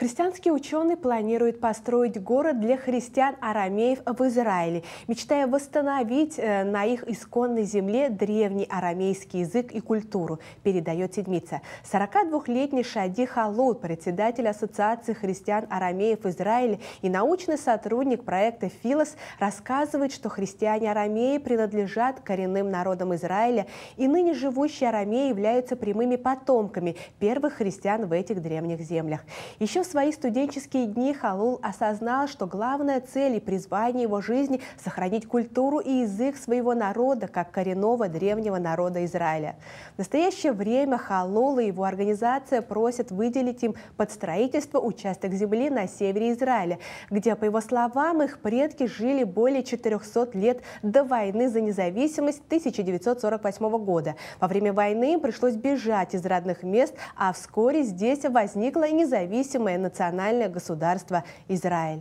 Христианский ученый планирует построить город для христиан-арамеев в Израиле, мечтая восстановить э, на их исконной земле древний арамейский язык и культуру, передает Седмица. 42-летний Шади Халул, председатель Ассоциации христиан-арамеев Израиля и научный сотрудник проекта «Филос», рассказывает, что христиане-арамеи принадлежат коренным народам Израиля, и ныне живущие арамеи являются прямыми потомками первых христиан в этих древних землях. Еще свои студенческие дни Халул осознал, что главная цель и призвание его жизни – сохранить культуру и язык своего народа, как коренного древнего народа Израиля. В настоящее время Халул и его организация просят выделить им под строительство участок земли на севере Израиля, где, по его словам, их предки жили более 400 лет до войны за независимость 1948 года. Во время войны им пришлось бежать из родных мест, а вскоре здесь возникла независимая национальное государство Израиль.